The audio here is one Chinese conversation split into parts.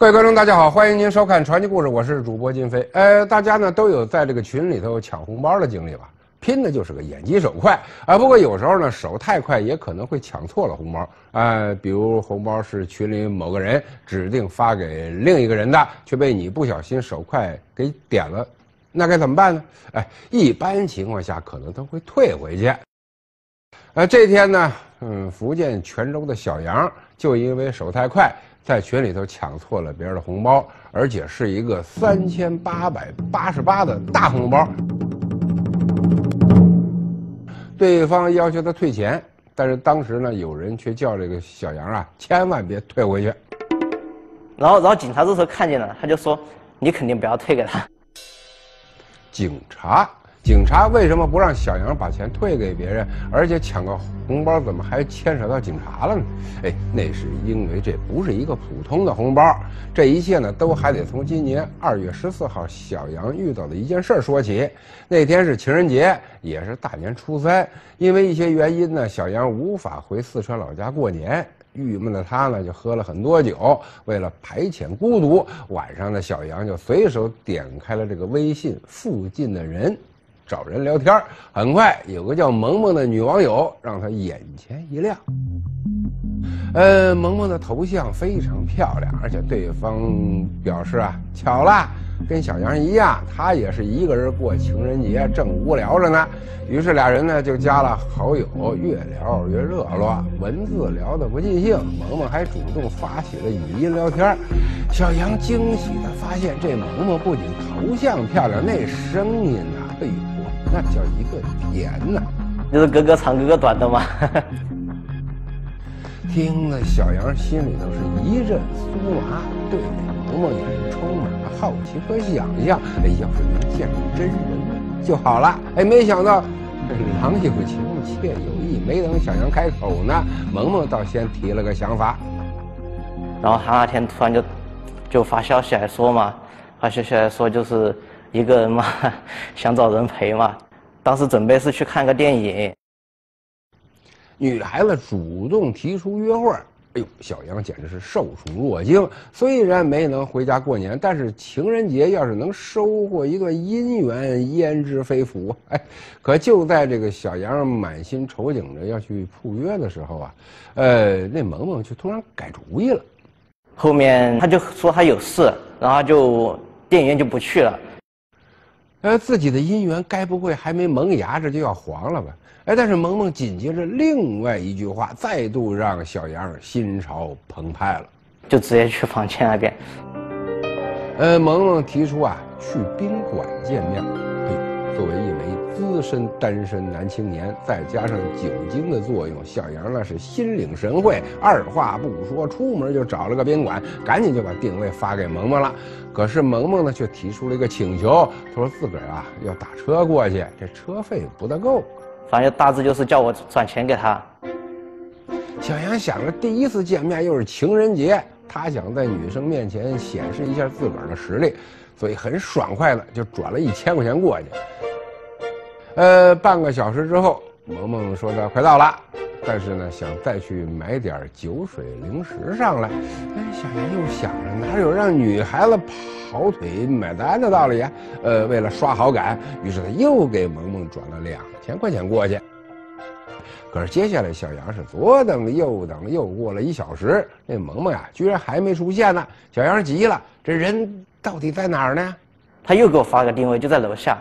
各位观众，大家好，欢迎您收看传奇故事，我是主播金飞。呃，大家呢都有在这个群里头抢红包的经历吧？拼的就是个眼疾手快啊。不过有时候呢手太快，也可能会抢错了红包啊。比如红包是群里某个人指定发给另一个人的，却被你不小心手快给点了，那该怎么办呢？哎，一般情况下可能都会退回去。呃，这天呢，嗯，福建泉州的小杨就因为手太快。在群里头抢错了别人的红包，而且是一个三千八百八十八的大红包。对方要求他退钱，但是当时呢，有人却叫这个小杨啊，千万别退回去。然后，然后警察这时候看见了，他就说：“你肯定不要退给他。”警察。警察为什么不让小杨把钱退给别人，而且抢个红包怎么还牵扯到警察了呢？哎，那是因为这不是一个普通的红包。这一切呢，都还得从今年二月十四号小杨遇到的一件事说起。那天是情人节，也是大年初三。因为一些原因呢，小杨无法回四川老家过年。郁闷的他呢，就喝了很多酒。为了排遣孤独，晚上呢，小杨就随手点开了这个微信附近的人。找人聊天很快有个叫萌萌的女网友让他眼前一亮。呃，萌萌的头像非常漂亮，而且对方表示啊，巧了，跟小杨一样，他也是一个人过情人节，正无聊着呢。于是俩人呢就加了好友，越聊越热络，文字聊得不尽兴。萌萌还主动发起了语音聊天。小杨惊喜地发现，这萌萌不仅头像漂亮，那声音呢，那叫一个甜呐，就是哥哥长哥哥短的嘛。听了小杨心里头是一阵酥麻，对萌萌也是充满了好奇和想象。哎，要是能见着真人就好了。哎，没想到这郎有情妾有意，没等小杨开口呢，萌萌倒先提了个想法。然后他那天突然就就发消息来说嘛，发消息来说就是。一个人嘛，想找人陪嘛，当时准备是去看个电影。女孩子主动提出约会，哎呦，小杨简直是受宠若惊。虽然没能回家过年，但是情人节要是能收获一段姻缘，焉知非福？哎，可就在这个小杨满心憧憬着要去赴约的时候啊，呃，那萌萌却突然改主意了。后面他就说他有事，然后就电影院就不去了。呃，自己的姻缘该不会还没萌芽，这就要黄了吧？哎，但是萌萌紧接着另外一句话，再度让小杨心潮澎湃了，就直接去房间那边。呃，萌萌提出啊，去宾馆见面。嘿，作为一枚。资深单身男青年，再加上酒精的作用，小杨那是心领神会，二话不说，出门就找了个宾馆，赶紧就把定位发给萌萌了。可是萌萌呢，却提出了一个请求，他说自个儿啊要打车过去，这车费不大够。反正大致就是叫我转钱给他。小杨想着第一次见面又是情人节，他想在女生面前显示一下自个儿的实力，所以很爽快的就转了一千块钱过去。呃，半个小时之后，萌萌说他快到了，但是呢，想再去买点酒水零食上来。哎，小杨又想着，哪有让女孩子跑腿买单的道理呀？呃，为了刷好感，于是他又给萌萌转了两千块钱过去。可是接下来，小杨是左等右等，又过了一小时，那萌萌呀，居然还没出现呢。小杨急了，这人到底在哪儿呢？他又给我发个定位，就在楼下。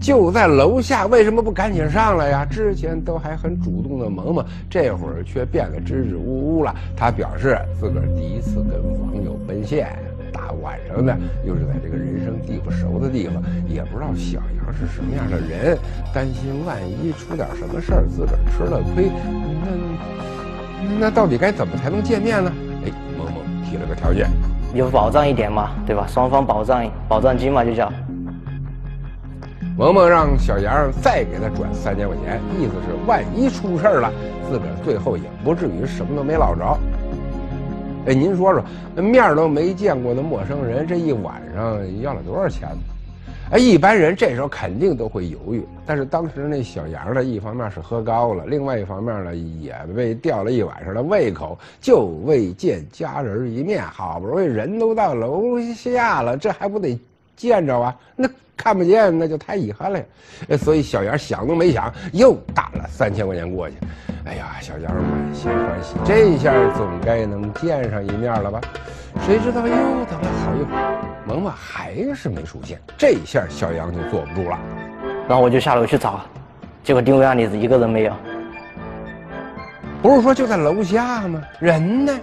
就在楼下，为什么不赶紧上来呀？之前都还很主动的萌萌，这会儿却变得支支吾吾了。他表示自个儿第一次跟网友奔现，大晚上的，又是在这个人生地不熟的地方，也不知道小杨是什么样的人，担心万一出点什么事儿，自个儿吃了亏。那那到底该怎么才能见面呢？哎，萌萌提了个条件，有保障一点嘛，对吧？双方保障保障金嘛，就叫。萌萌让小杨再给他转三千块钱，意思是万一出事了，自个儿最后也不至于什么都没捞着。哎，您说说，那面都没见过的陌生人，这一晚上要了多少钱呢？哎，一般人这时候肯定都会犹豫，但是当时那小杨呢，一方面是喝高了，另外一方面呢也被吊了一晚上的胃口，就为见家人一面，好不容易人都到楼下了，这还不得见着啊？那看不见那就太遗憾了呀。所以小杨想都没想，又打了三千块钱过去。哎呀，小杨满心欢喜，这下总该能见上一面了吧？谁知道又等了好一会儿，萌萌还是没出现。这下小杨就坐不住了，然后我就下楼去找，结果定位案里一个人没有。不是说就在楼下吗？人呢？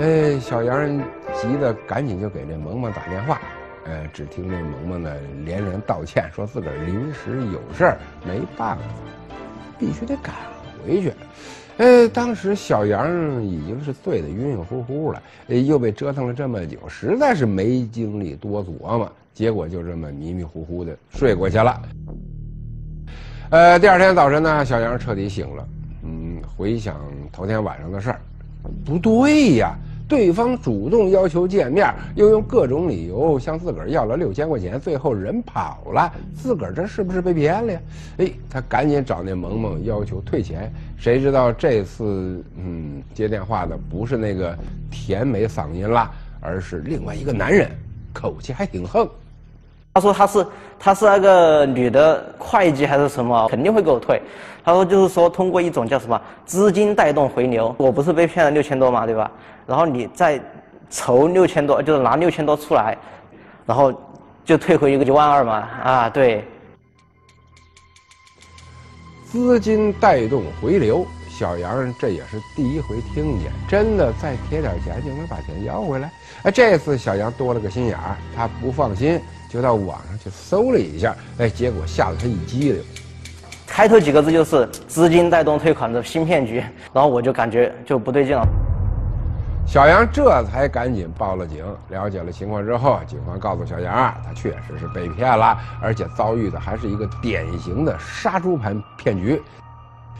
哎，小杨急得赶紧就给这萌萌打电话。呃，只听那萌萌呢连连道歉，说自个儿临时有事儿，没办法，必须得赶。回去，呃，当时小杨已经是醉得晕晕乎乎了，又被折腾了这么久，实在是没精力多琢磨，结果就这么迷迷糊糊的睡过去了。呃，第二天早晨呢，小杨彻底醒了，嗯，回想头天晚上的事儿，不对呀。对方主动要求见面，又用各种理由向自个儿要了六千块钱，最后人跑了，自个儿这是不是被骗了呀？哎，他赶紧找那萌萌要求退钱，谁知道这次嗯接电话的不是那个甜美嗓音啦，而是另外一个男人，口气还挺横。他说他是他是那个女的会计还是什么，肯定会给我退。他说就是说通过一种叫什么资金带动回流，我不是被骗了六千多嘛，对吧？然后你再筹六千多，就是拿六千多出来，然后就退回一个一万二嘛，啊对。资金带动回流，小杨这也是第一回听见，真的再贴点钱就能把钱要回来？哎，这次小杨多了个心眼儿，他不放心。就到网上去搜了一下，哎，结果吓得他一激灵。开头几个字就是“资金带动退款”的新骗局，然后我就感觉就不对劲了。小杨这才赶紧报了警。了解了情况之后，警方告诉小杨，他确实是被骗了，而且遭遇的还是一个典型的杀猪盘骗局。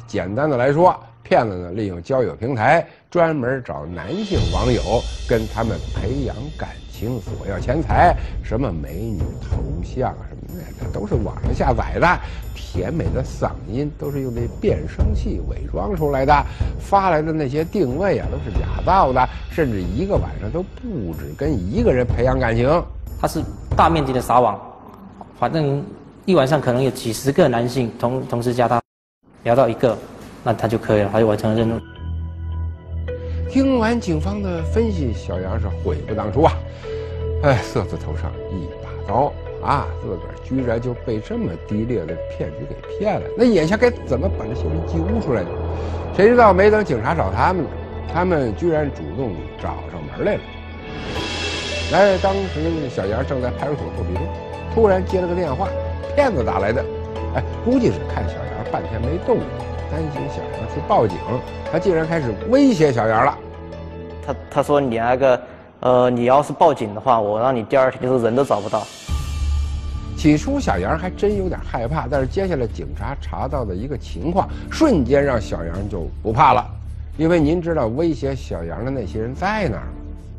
简单的来说，骗子呢利用交友平台专门找男性网友，跟他们培养感。情索要钱财，什么美女头像啊什么的，那都是网上下载的。甜美的嗓音都是用那变声器伪装出来的，发来的那些定位啊都是假造的，甚至一个晚上都不止跟一个人培养感情。他是大面积的撒网，反正一晚上可能有几十个男性同同时加他，聊到一个，那他就可以了，他就完成了任务。听完警方的分析，小杨是悔不当初啊！哎，色字头上一把刀啊，自个儿居然就被这么低劣的骗局给骗了。那眼下该怎么把这些人揪出来呢？谁知道没等警察找他们呢，他们居然主动找上门来了。哎，当时小杨正在派出所做笔录，突然接了个电话，骗子打来的。哎，估计是看小杨半天没动静，担心小杨去报警，他竟然开始威胁小杨了。他他说你那个，呃，你要是报警的话，我让你第二天就是人都找不到。起初小杨还真有点害怕，但是接下来警察查到的一个情况，瞬间让小杨就不怕了，因为您知道威胁小杨的那些人在哪儿吗？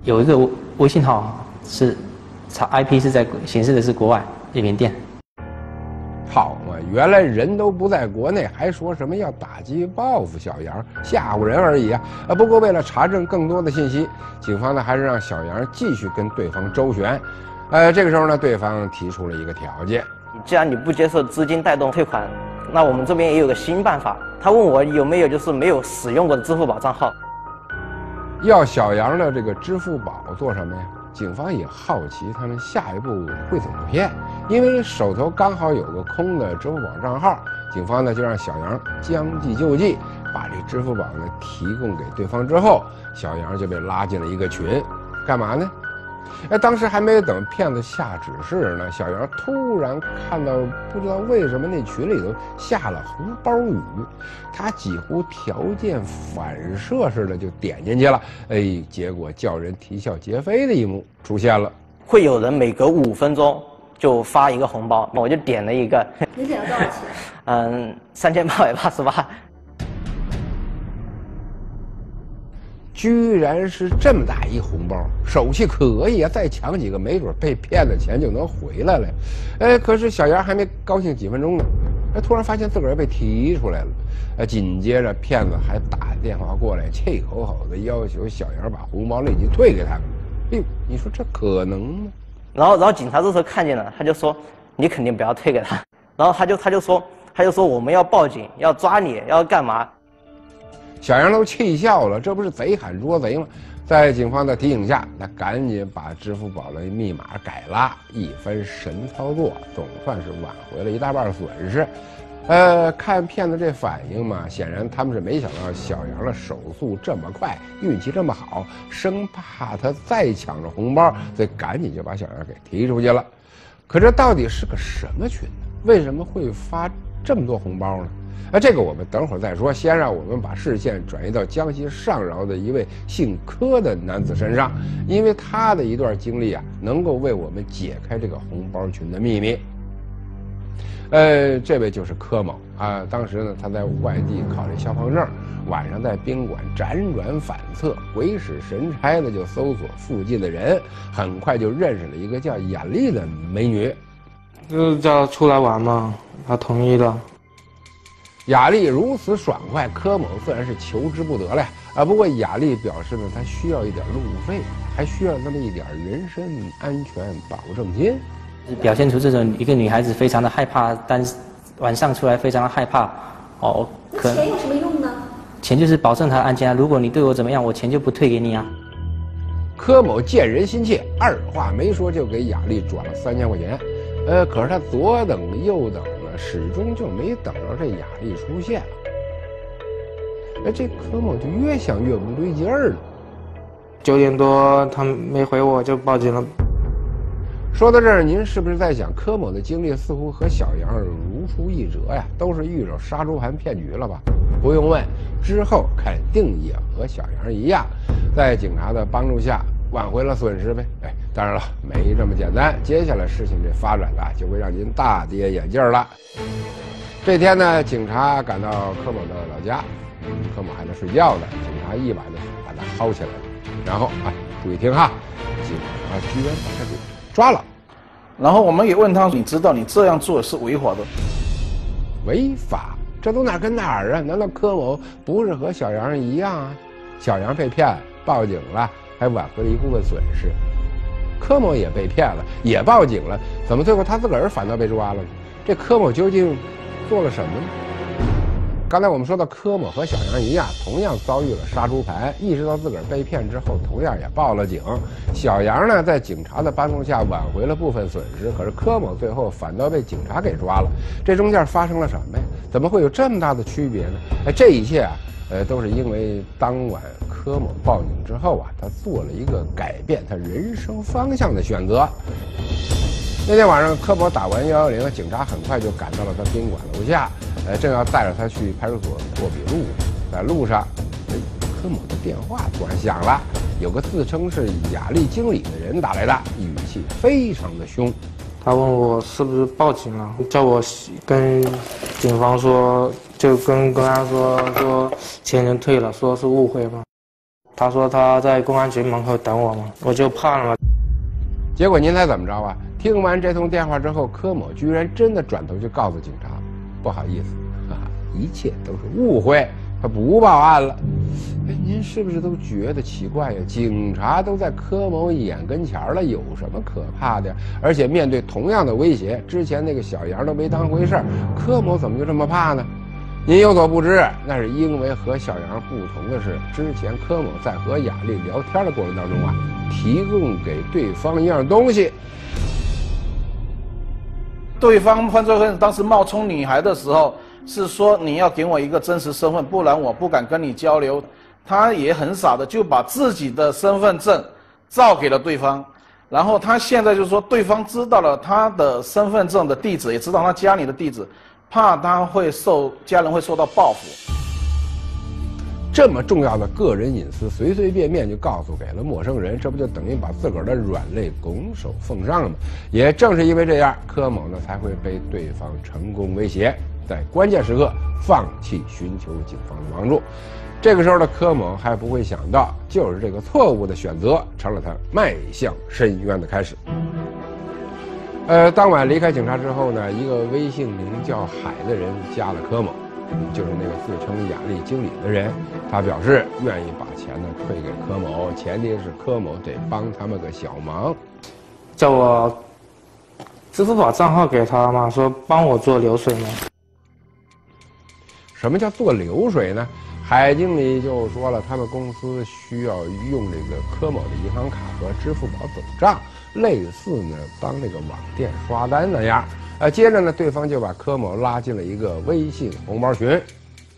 有一个微信号是，查 IP 是在显示的是国外那边店。好嘛，原来人都不在国内，还说什么要打击报复小杨，吓唬人而已啊！啊，不过为了查证更多的信息，警方呢还是让小杨继续跟对方周旋。呃，这个时候呢，对方提出了一个条件：既然你不接受资金带动退款，那我们这边也有个新办法。他问我有没有就是没有使用过的支付宝账号，要小杨的这个支付宝做什么呀？警方也好奇他们下一步会怎么骗，因为手头刚好有个空的支付宝账号，警方呢就让小杨将计就计，把这支付宝呢提供给对方之后，小杨就被拉进了一个群，干嘛呢？哎，当时还没等骗子下指示呢，小杨突然看到，不知道为什么那群里头下了红包雨，他几乎条件反射似的就点进去了。哎，结果叫人啼笑皆非的一幕出现了，会有人每隔五分钟就发一个红包，我就点了一个。你点了多少钱？嗯，三千八百八十八。居然是这么大一红包，手气可以啊！再抢几个，没准被骗的钱就能回来了。哎，可是小杨还没高兴几分钟呢，哎，突然发现自个儿被提出来了。哎，紧接着骗子还打电话过来，气吼吼的要求小杨把红包立即退给他们。哎呦，你说这可能吗？然后，然后警察这时候看见了，他就说：“你肯定不要退给他。”然后他就他就说他就说我们要报警，要抓你，要干嘛？小杨都气笑了，这不是贼喊捉贼吗？在警方的提醒下，他赶紧把支付宝的密码改了，一番神操作，总算是挽回了一大半损失。呃，看骗子这反应嘛，显然他们是没想到小杨的手速这么快，运气这么好，生怕他再抢着红包，所以赶紧就把小杨给提出去了。可这到底是个什么群呢？为什么会发这么多红包呢？啊这个我们等会儿再说，先让我们把视线转移到江西上饶的一位姓柯的男子身上，因为他的一段经历啊，能够为我们解开这个红包群的秘密。呃，这位就是柯某啊，当时呢他在外地考这消防证，晚上在宾馆辗转反侧，鬼使神差的就搜索附近的人，很快就认识了一个叫雅丽的美女，就叫他出来玩吗，他同意了。雅丽如此爽快，柯某自然是求之不得了！啊，不过雅丽表示呢，她需要一点路费，还需要那么一点人身安全保证金。表现出这种一个女孩子非常的害怕，但是晚上出来非常的害怕。哦，可钱有什么用呢？钱就是保证她的安全啊！如果你对我怎么样，我钱就不退给你啊。柯某见人心切，二话没说就给雅丽转了三千块钱。呃，可是他左等右等呢。始终就没等着这雅丽出现，哎，这柯某就越想越不对劲儿了。九点多他没回我就报警了。说到这儿，您是不是在想，柯某的经历似乎和小杨如出一辙呀？都是遇着杀猪盘骗局了吧？不用问，之后肯定也和小杨一样，在警察的帮助下挽回了损失呗。哎。当然了，没这么简单。接下来事情这发展啊，就会让您大跌眼镜了。这天呢，警察赶到柯某的老家，柯某还在睡觉呢。警察一把就把他薅起来了，然后啊，注意听哈，警察居然把他给抓了。然后我们也问他，你知道你这样做是违法的？违法？这都哪跟哪儿啊？难道柯某不是和小杨一样啊？小杨被骗，报警了，还挽回了一部分损失。柯某也被骗了，也报警了，怎么最后他自个儿反倒被抓了呢？这柯某究竟做了什么呢？刚才我们说到，柯某和小杨一样，同样遭遇了杀猪盘，意识到自个儿被骗之后，同样也报了警。小杨呢，在警察的帮助下挽回了部分损失，可是柯某最后反倒被警察给抓了。这中间发生了什么呀？怎么会有这么大的区别呢？哎，这一切啊。呃，都是因为当晚柯某报警之后啊，他做了一个改变他人生方向的选择。那天晚上，柯某打完幺幺零，警察很快就赶到了他宾馆楼下，呃，正要带着他去派出所做笔录。在路上，柯某的电话突然响了，有个自称是雅丽经理的人打来的，语气非常的凶。他问我是不是报警了，叫我跟警方说。就跟公安说说钱人退了，说是误会嘛。他说他在公安局门口等我嘛，我就怕了嘛。结果您猜怎么着啊？听完这通电话之后，柯某居然真的转头就告诉警察：“不好意思，啊，一切都是误会，他不报案了。”哎，您是不是都觉得奇怪呀？警察都在柯某眼跟前了，有什么可怕的？而且面对同样的威胁，之前那个小杨都没当回事，柯某怎么就这么怕呢？您有所不知，那是因为和小杨不同的是，之前柯某在和雅丽聊天的过程当中啊，提供给对方一样东西。对方犯罪分子当时冒充女孩的时候，是说你要给我一个真实身份，不然我不敢跟你交流。他也很傻的，就把自己的身份证照给了对方，然后他现在就说，对方知道了他的身份证的地址，也知道他家里的地址。怕他会受家人会受到报复，这么重要的个人隐私，随随便便就告诉给了陌生人，这不就等于把自个儿的软肋拱手奉上了吗？也正是因为这样，柯某呢才会被对方成功威胁，在关键时刻放弃寻求警方的帮助。这个时候的柯某还不会想到，就是这个错误的选择，成了他迈向深渊的开始。呃，当晚离开警察之后呢，一个微信名叫海的人加了柯某，就是那个自称雅丽经理的人。他表示愿意把钱呢退给柯某，前提是柯某得帮他们个小忙，叫我支付宝账号给他嘛，说帮我做流水嘛。什么叫做流水呢？海经理就说了，他们公司需要用这个柯某的银行卡和支付宝走账。类似呢，帮那个网店刷单那样，呃，接着呢，对方就把柯某拉进了一个微信红包群。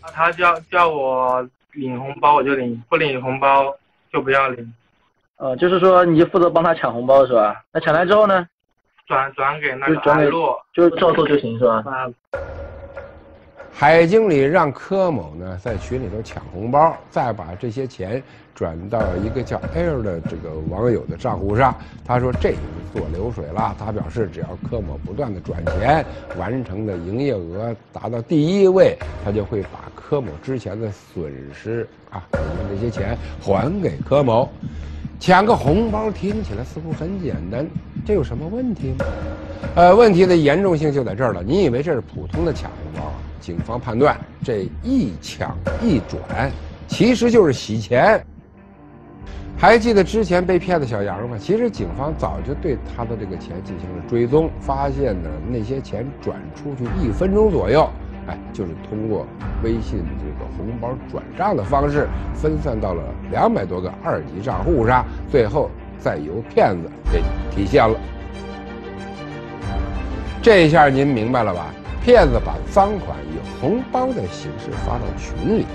他叫叫我领红包我就领，不领红包就不要领。呃，就是说你就负责帮他抢红包是吧？那抢来之后呢？转转给那个转给就是照做就行是吧？海经理让柯某呢在群里头抢红包，再把这些钱转到一个叫 Air 的这个网友的账户上。他说这就是做流水了。他表示，只要柯某不断的转钱，完成的营业额达到第一位，他就会把柯某之前的损失啊，把这些钱还给柯某。抢个红包听起来似乎很简单，这有什么问题吗？呃，问题的严重性就在这儿了。你以为这是普通的抢红包啊？警方判断，这一抢一转，其实就是洗钱。还记得之前被骗的小杨吗？其实警方早就对他的这个钱进行了追踪，发现呢那些钱转出去一分钟左右，哎，就是通过微信这个红包转账的方式分散到了两百多个二级账户上，最后再由骗子给提现了。这下您明白了吧？骗子把赃款以红包的形式发到群里，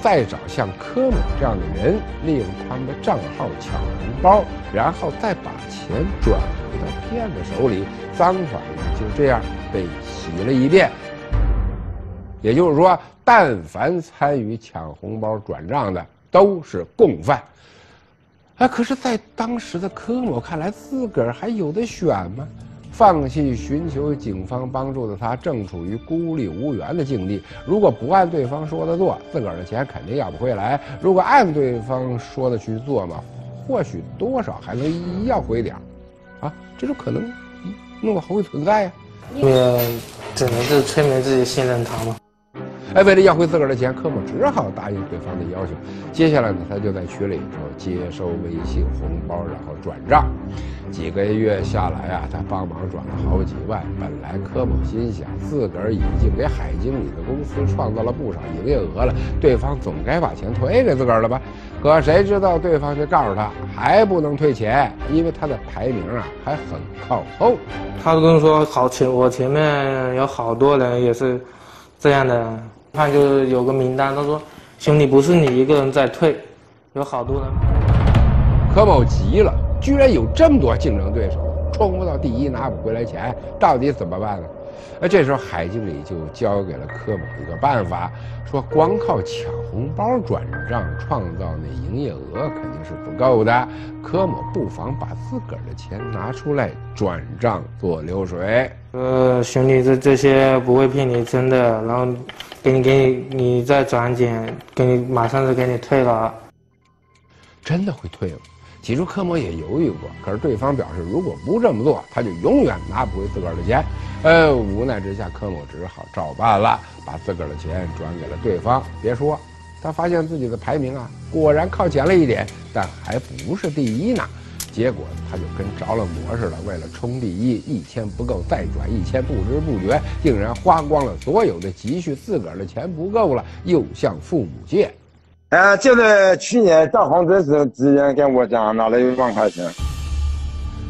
再找像柯某这样的人，利用他们的账号抢红包，然后再把钱转回到骗子手里，赃款就这样被洗了一遍。也就是说，但凡参与抢红包转账的都是共犯。啊，可是，在当时的柯某看来，自个儿还有的选吗？放弃寻求警方帮助的他，正处于孤立无援的境地。如果不按对方说的做，自个儿的钱肯定要不回来；如果按对方说的去做嘛，或许多少还能要回点儿。啊，这种可能，那么还会存在呀？也只能是催眠自己信任他嘛。哎，为了要回自个儿的钱，柯某只好答应对方的要求。接下来呢，他就在群里头接收微信红包，然后转账。几个月下来啊，他帮忙转了好几万。本来柯某心想，自个儿已经给海经理的公司创造了不少营业额了，对方总该把钱退给自个儿了吧？可谁知道对方却告诉他，还不能退钱，因为他的排名啊还很靠后。他跟说好前我前面有好多人也是这样的。看，就是有个名单，他说：“兄弟，不是你一个人在退，有好多人。”柯某急了，居然有这么多竞争对手，冲不到第一，拿不回来钱，到底怎么办呢？那这时候海经理就交给了柯某一个办法，说光靠抢红包转账创造那营业额肯定是不够的，柯某不妨把自个儿的钱拿出来转账做流水。呃，兄弟，这这些不会骗你，真的，然后给你给你你再转点，给你马上就给你退了。真的会退吗？起初柯某也犹豫过，可是对方表示，如果不这么做，他就永远拿不回自个儿的钱。呃，无奈之下，柯某只好照办了，把自个儿的钱转给了对方。别说，他发现自己的排名啊，果然靠前了一点，但还不是第一呢。结果他就跟着了魔似的，为了冲第一，一千不够再转一千，不知不觉竟然花光了所有的积蓄，自个儿的钱不够了，又向父母借。呃，就在去年大洪水时，之前跟我讲拿了一万块钱。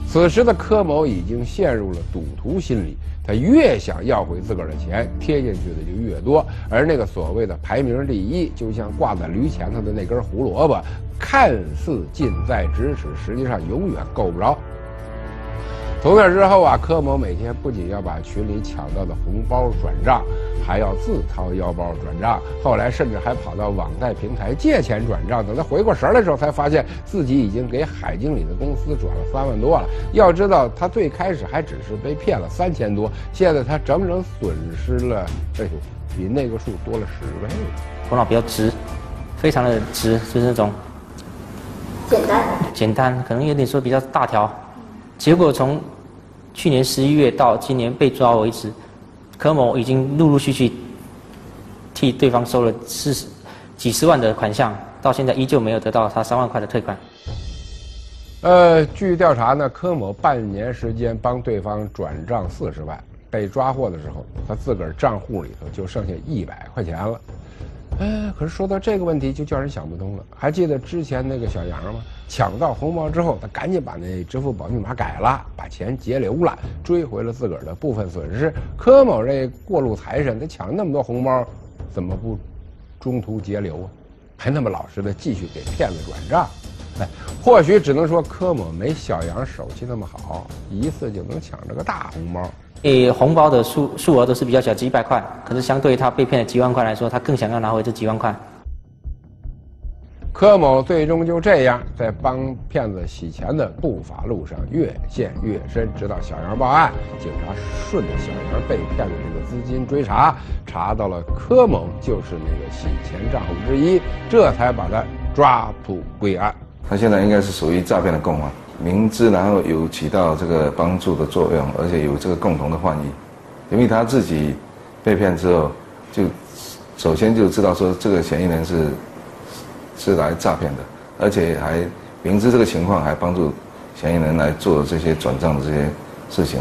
此时的柯某已经陷入了赌徒心理，他越想要回自个儿的钱，贴进去的就越多，而那个所谓的排名第一，就像挂在驴前头的那根胡萝卜，看似近在咫尺，实际上永远够不着。从那之后啊，柯某每天不仅要把群里抢到的红包转账，还要自掏腰包转账。后来甚至还跑到网贷平台借钱转账。等他回过神来的时候，才发现自己已经给海经理的公司转了三万多了。要知道，他最开始还只是被骗了三千多，现在他整整损失了，哎呦，比那个数多了十倍。头脑比较直，非常的直，就是那种简单。简单，可能有点说比较大条。结果从去年十一月到今年被抓为止，柯某已经陆陆续续替对方收了四十几十万的款项，到现在依旧没有得到他三万块的退款。呃，据调查呢，柯某半年时间帮对方转账四十万，被抓获的时候，他自个儿账户里头就剩下一百块钱了。哎，可是说到这个问题，就叫人想不通了。还记得之前那个小杨吗？抢到红包之后，他赶紧把那支付宝密码改了，把钱截留了，追回了自个儿的部分损失。柯某这过路财神，他抢那么多红包，怎么不中途截留啊？还那么老实的继续给骗子转账？哎，或许只能说柯某没小杨手气那么好，一次就能抢着个大红包。诶，红包的数数额都是比较小，几百块，可是相对于他被骗的几万块来说，他更想要拿回这几万块。柯某最终就这样在帮骗子洗钱的不法路上越陷越深，直到小杨报案，警察顺着小杨被骗的这个资金追查，查到了柯某就是那个洗钱账户之一，这才把他抓捕归案。他现在应该是属于诈骗的共犯，明知然后有起到这个帮助的作用，而且有这个共同的犯意，因为他自己被骗之后，就首先就知道说这个嫌疑人是是来诈骗的，而且还明知这个情况还帮助嫌疑人来做这些转账的这些事情。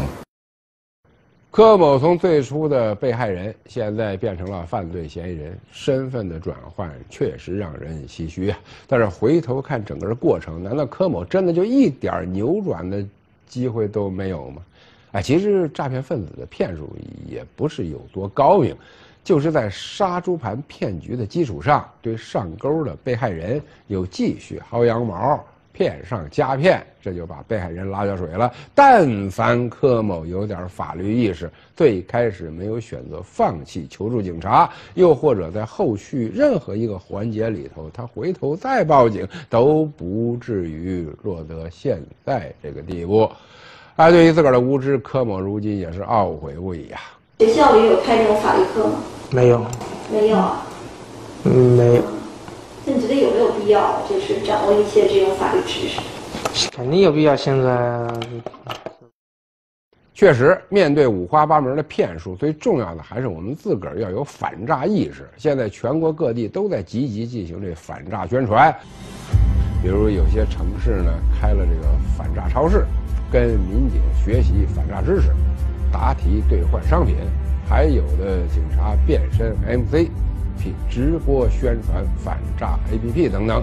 柯某从最初的被害人，现在变成了犯罪嫌疑人，身份的转换确实让人唏嘘啊。但是回头看整个的过程，难道柯某真的就一点扭转的机会都没有吗？哎，其实诈骗分子的骗术也不是有多高明，就是在杀猪盘骗局的基础上，对上钩的被害人又继续薅羊毛。骗上加骗，这就把被害人拉下水了。但凡柯某有点法律意识，最开始没有选择放弃求助警察，又或者在后续任何一个环节里头，他回头再报警，都不至于落得现在这个地步。哎，对于自个儿的无知，柯某如今也是懊悔不已呀。学校里有开这种法律课吗？没有，没有啊。嗯，没有。那你觉得有没有必要，就是掌握一些这种法律知识？肯定有必要。现在确实，面对五花八门的骗术，最重要的还是我们自个儿要有反诈意识。现在全国各地都在积极进行这反诈宣传，比如有些城市呢开了这个反诈超市，跟民警学习反诈知识，答题兑换商品，还有的警察变身 MC。直播宣传反诈 APP 等等，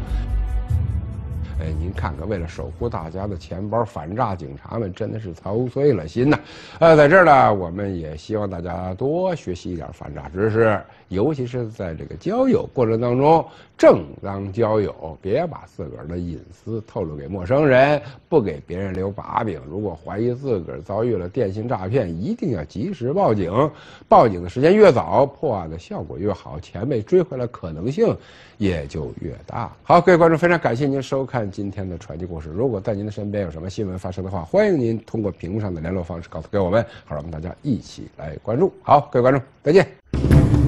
哎，您看看，为了守护大家的钱包，反诈警察们真的是操碎了心呐！呃，在这儿呢，我们也希望大家多学习一点反诈知识，尤其是在这个交友过程当中，正当交友，别把自个儿的隐私透露给陌生人，不给别人留把柄。如果怀疑自个儿遭遇了电信诈骗，一定要及时报警，报警的时间越早，破案的效果越好，钱被追回来可能性也就越大。好，各位观众，非常感谢您收看今天的传奇故事。如果在您的身边有什么新闻发生的话，欢迎您通过屏幕上的联络方式告诉给我们，好让我们大家一起来关注。好，各位观众，再见。